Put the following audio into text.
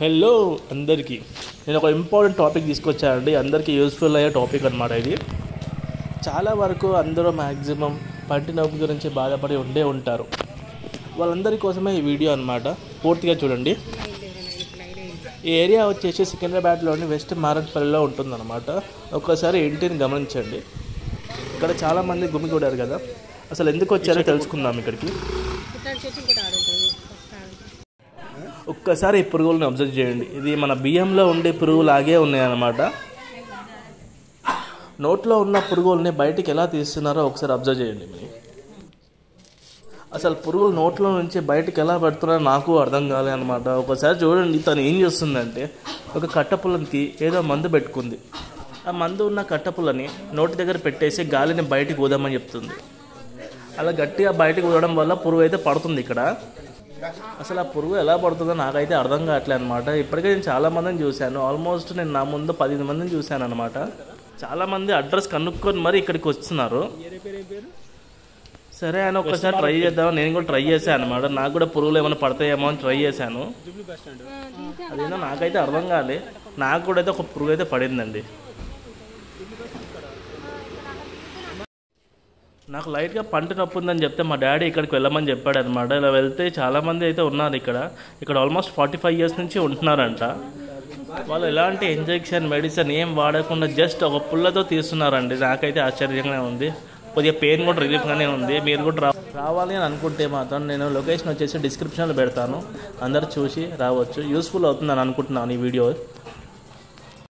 Hello అందరికీ. నేను ఒక ఇంపార్టెంట్ టాపిక్ తీసుకొచ్చానండి. అందరికీ యూస్ఫుల్ అయ్యే టాపిక్ అనమాట ఇది. చాలా వరకు అందరూ మ్యాక్సిమం పంటి నొప్పి గురించి బాధపడి ఉండే ఉంటారు. వాళ్ళందరి కోసమే ఈ వీడియో అనమాట పూర్తిగా చూడండి. ఈ ఏరియా వచ్చేసి సికింద్రాబాద్లోని వెస్ట్ మారట్పల్లిలో ఉంటుందన్నమాట. ఒక్కసారి ఇంటిని గమనించండి. ఇక్కడ చాలామంది గుమిగూడారు కదా. అసలు ఎందుకు వచ్చారో తెలుసుకుందాం ఇక్కడికి. ఒక్కసారి ఈ పురుగులను అబ్జర్వ్ చేయండి. ఇది మన బియ్యంలో ఉండే పురుగులాగే ఉన్నాయన్నమాట. నోట్లో ఉన్న పురుగుల్ని బయటికి ఎలా తీస్తున్నారో ఒకసారి అబ్జర్వ్ చేయండి మీరు. అసలు పురుగులు నోట్లో నుంచి బయటికి ఎలా పెడుతున్నారో నాకు అర్థం కాలే అనమాట ఒకసారి చూడండి తను ఏం చేస్తుందంటే ఒక కట్టపుల్లకి ఏదో మందు పెట్టుకుంది. ఆ మందు ఉన్న కట్టపుల్లని నోటి దగ్గర పెట్టేసి గాలిని బయటికి ఊదామని చెప్తుంది. అలా గట్టిగా బయటకు ఊదడం వల్ల పురుగు అయితే పడుతుంది ఇక్కడ. అసలు ఆ పురుగు ఎలా పడుతుందో నాకైతే అర్థం కావట్లే అనమాట ఇప్పటికే నేను చాలా మందిని చూశాను. ఆల్మోస్ట్ నేను నా ముందు పది మందిని చూశాను అనమాట చాలా మంది అడ్రస్ కనుక్కొని మరి ఇక్కడికి వస్తున్నారు. సరే అని ఒక్కసారి ట్రై చేద్దాం నేను కూడా ట్రై చేశాను అనమాట నాకు కూడా పురుగులు ఏమైనా పడతాయేమో అని ట్రై చేశాను. అదేందో నాకైతే అర్థం కాలే. నాకు కూడా అయితే ఒక పురుగు అయితే పడిందండి. నాకు లైట్గా పంట నొప్పి ఉందని చెప్తే మా డాడీ ఇక్కడికి వెళ్ళమని చెప్పాడు అనమాట ఇలా వెళ్తే చాలామంది అయితే ఉన్నారు ఇక్కడ. ఇక్కడ ఆల్మోస్ట్ ఫార్టీ ఫైవ్ ఇయర్స్ నుంచి ఉంటున్నారంట. వాళ్ళు ఎలాంటి ఇంజెక్షన్ మెడిసిన్ ఏం వాడకుండా జస్ట్ ఒక పుల్లతో తీస్తున్నారండి. నాకైతే ఆశ్చర్యంగానే ఉంది. కొద్దిగా పెయిన్ కూడా రిలీఫ్గానే ఉంది. మీరు కూడా రా రావాలి అని అనుకుంటే మాత్రం నేను లొకేషన్ వచ్చేసి డిస్క్రిప్షన్లో పెడతాను. అందరు చూసి రావచ్చు. యూస్ఫుల్ అవుతుందని అనుకుంటున్నాను ఈ వీడియో.